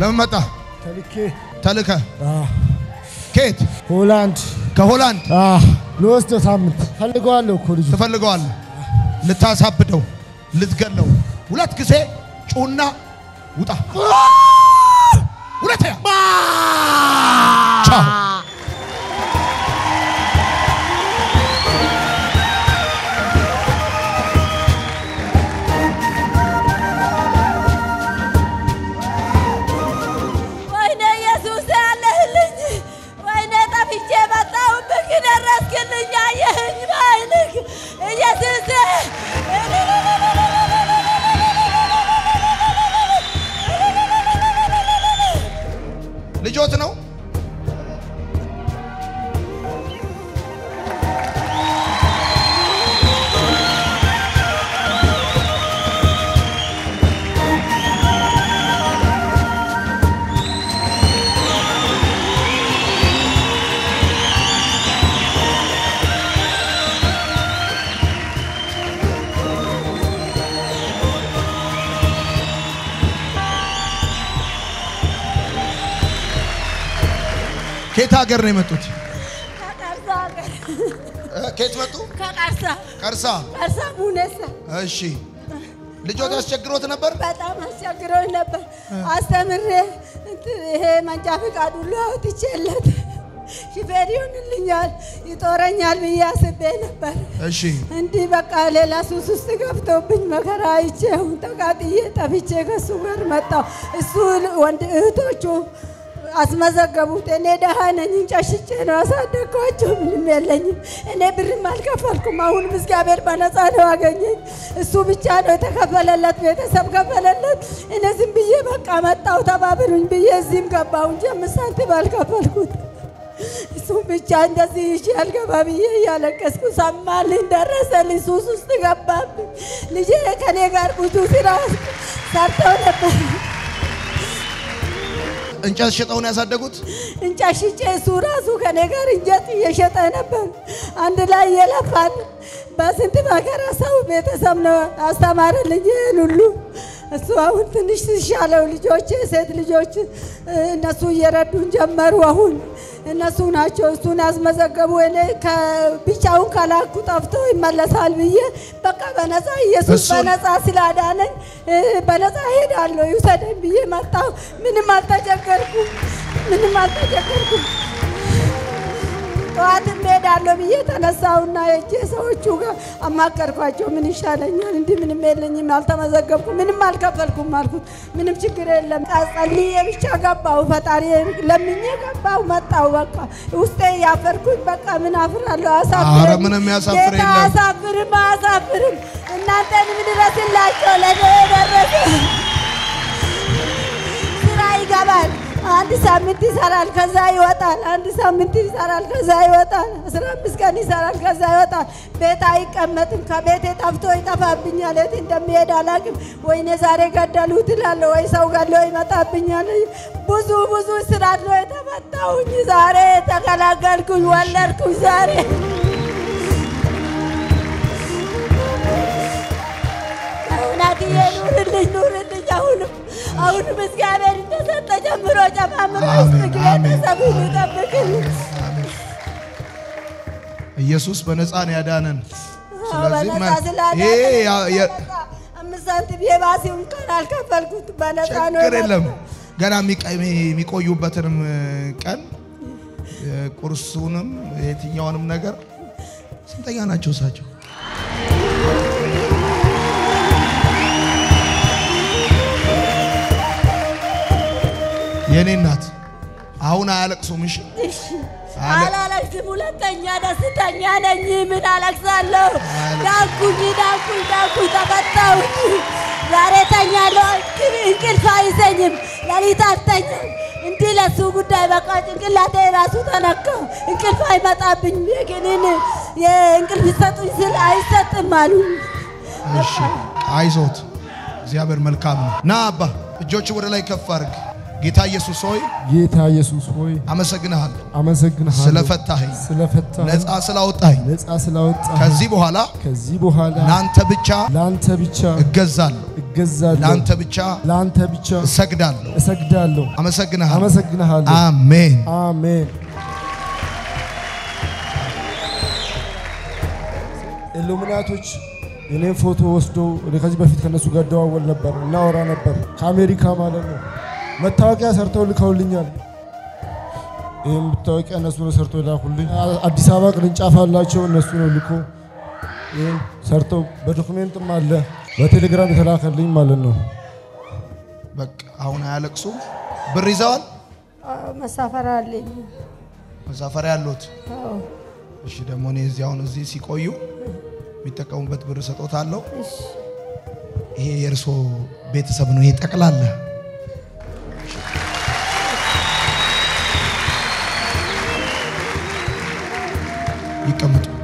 ለምን መጣ? ተልኬ ተልከ ከየት? ሆላንድ ከሆላንድ አዎ፣ ልወስደው ሳምንት ፈልገዋለሁ እኮ ልጁ ትፈልገዋለህ። ልታሳብደው፣ ልትገለው። ሁለት ጊዜ ጩና ውጣ። ሁለተኛ ቻው። ከየት ሀገር ነው የመጡት? ከየት መጡ? ከቀርሳ ቀርሳ። ቀርሳ ሙነሳ እሺ ልጆት ያስቸግሮት ነበር? በጣም አስቸግሮኝ ነበር። አስተምሬ ይሄ መንጃ ፈቃድ ሁሉ አውጥቼለት ሹፌር ይሆንልኛል ይጦረኛል ብዬ አስቤ ነበር። እሺ እንዲህ በቃ ሌላ ሱስ ውስጥ ገብቶብኝ መከራ አይቼ ተቃጥዬ ጠፍቼ ከሱ ጋር መጣሁ። እሱ ወንድ እህቶቹ አስመዘገቡት። እኔ ደሃ ነኝ፣ እንጨሽጬ ነው ያሳደግኳቸው። ምንም የለኝም። እኔ ብርም አልከፈልኩም። አሁንም እግዚአብሔር በነፃ ነው ያገኘኝ። እሱ ብቻ ነው የተከፈለለት፣ ቤተሰብ ከፈለለት። እኔ ዝም ብዬ በቃ መጣሁ ተባብሩኝ ብዬ እዚህም ገባሁ እንጂ አምስት ሳንቲም አልከፈልኩት። እሱም ብቻ እንደዚህ ይዤ አልገባ ብዬ እያለቀስኩ ሰማልኝ፣ ደረሰልኝ። ሱስ ውስጥ ገባብኝ። ልጄ ከኔ ጋር ብዙ ስራ ሰርተው ነበር። እንጨት ሽጠው ነው ያሳደጉት? እንጨት ሽጬ እሱ ራሱ ከኔ ጋር እንጨት እየሸጠ ነበር። አንድ ላይ እየለፋን በስንት መከራ ሰው ቤተሰብ ነው አስተማረልኝ ይህን ሁሉ። እሱ አሁን ትንሽ ሲሻለው ልጆች ሴት ልጆች እነሱ እየረዱን ጀመሩ። አሁን እነሱ ናቸው እሱን ያስመዘገቡ። እኔ ብቻውን ከላኩ ጠፍቶ ይመለሳል ብዬ በቃ በነፃ ኢየሱስ በነፃ ስላዳነኝ በነፃ ሄዳለሁ ይውሰደኝ ብዬ መጣሁ። ምንም አልተቸገርኩም፣ ምንም አልተቸገርኩም። ጠዋትም ሄዳለሁ ብዬ ተነሳሁና የእጄ ሰዎቹ ጋር አማከርኳቸው። ምን ይሻለኛል? እንዲህ ምንም የለኝም፣ አልተመዘገብኩም፣ ምንም አልከፈልኩም አልኩት። ምንም ችግር የለም ጸልዬ ብቻ ገባሁ፣ ፈጣሪ ለምኜ ገባሁ፣ መጣሁ። በቃ ውስጤ ያፈርኩኝ በቃ ምን አፍራለሁ? ጌታ የለም። አያሳፍርም፣ አያሳፍርም። እናንተንም ድረስላቸው ለእኔ አንድ ሳምንት ይሰራል፣ ከዛ ይወጣል። አንድ ሳምንት ይሰራል፣ ከዛ ይወጣል። አስራ አምስት ቀን ይሰራል፣ ከዛ ይወጣል። ቤት አይቀመጥም። ከቤቴ ጠፍቶ ይጠፋብኛል። የት እንደሚሄድ አላውቅም። ወይኔ ዛሬ ገደሉት እላለሁ፣ ወይ ሰው ገሎ ይመጣብኛል። ብዙ ብዙ ስራት ነው የተመታሁኝ። ዛሬ ተገላገልኩኝ፣ ወለድኩኝ ዛሬ እውነትዬ ኑርልኝ ኑርልኝ። አሁንም አሁንም እግዚአብሔር ጨማምሮ ይስጥክ፣ ቤተሰቡን ይጠብቅልኝ። ኢየሱስ በነፃ ነው ያዳነን። ስለዚህ ይሄ አምስት ሳንቲም የባሲውን ቀን አልከፈልኩት በነፃ ነው ችግር የለም። ገና የሚቆዩበትንም ቀን ቁርሱንም የትኛውንም ነገር ስንተኛ ናቸው እሳቸው? የኔ እናት አሁን አያለቅሱም። እሺ አላለቅስም። ሁለተኛ ደስተኛ ነኝ። ምን አለቅሳለሁ? ዳንኩኝ ዳንኩኝ ዳንኩኝ ተፈታሁኝ። ዛሬ ተኛለሁ። እንቅልፍ አይዘኝም። ሌሊት አልተኛም። እንዲህ ለሱ ጉዳይ በቃ ጭንቅላቴ ራሱ ተነካ። እንቅልፍ አይመጣብኝ። የግንን የእንቅልፍ ይሰጡኝ ስል አይሰጥም እሺ አይዞት፣ እግዚአብሔር መልካም ነው። ና አባ እጆች ወደ ላይ ከፍ አድርግ። ጌታ ኢየሱስ ሆይ ጌታ ኢየሱስ ሆይ አመሰግንሃለሁ አመሰግንሃለሁ ስለፈታኸኝ፣ ስለፈታኸኝ ነፃ ስላወጣኸኝ። ነፃ ስላወጣ ከዚህ በኋላ ከዚህ በኋላ ለአንተ ብቻ ለአንተ ብቻ እገዛለሁ። እገዛለሁ። ለአንተ ብቻ ለአንተ ብቻ እሰግዳለሁ። እሰግዳለሁ። አመሰግናለሁ። አመሰግንሃለሁ። አሜን። አሜን። ኢሉሚናቶች የኔን ፎቶ ወስዶ ከዚህ በፊት ከነሱ ጋር እደዋወል ነበር፣ እናወራ ነበር። ከአሜሪካ ማለት ነው። መታወቂያ ሰርተው ልከውልኛል። ይህም መታወቂያ እነሱ ነው ሰርተው ላኩልኝ። አዲስ አበባ ቅርንጫፍ አላቸው። እነሱ ነው ልኮ ይህም ሰርተው በዶክሜንትም አለ በቴሌግራም የተላከልኝ ማለት ነው። በቃ አሁን አያለቅሱም። ብር ይዘዋል። አዎ፣ መሳፈር አለኝ። መሳፈሪያ ያሉት አዎ፣ እሺ። ደግሞ እኔ እዚህ አሁን እዚህ ሲቆዩ የሚጠቀሙበት ብር ሰጦታለሁ። እሺ። ይሄ የእርሶ ቤተሰብ ነው። ይሄ ጠቅላላ y